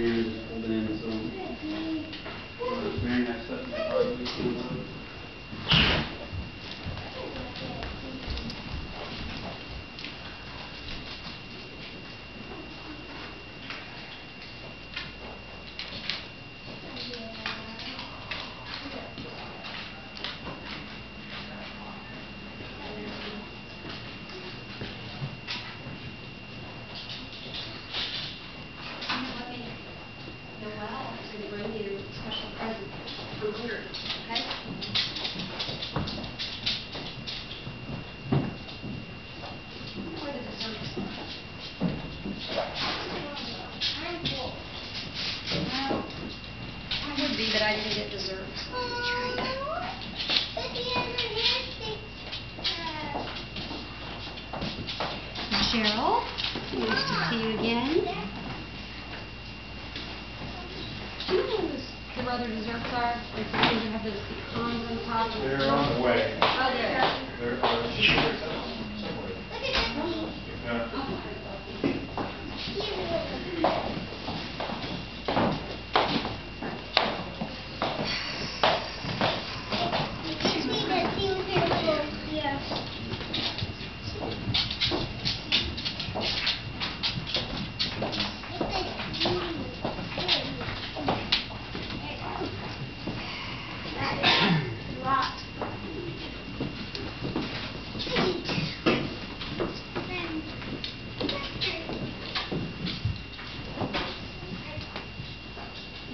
again I would I didn't get desserts. Cheryl, nice to see you again. Do you know what the other desserts are? Like the ones that have those pecans on top? They're on the way. Oh, there.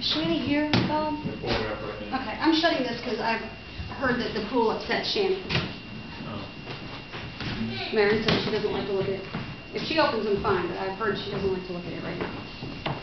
Shennie here, Bob? They're pulling up right now. Okay, I'm shutting this because I've heard that the pool upset Shennie. Oh. Mary said she doesn't like to look at it. If she opens them, fine, but I've heard she doesn't like to look at it right now.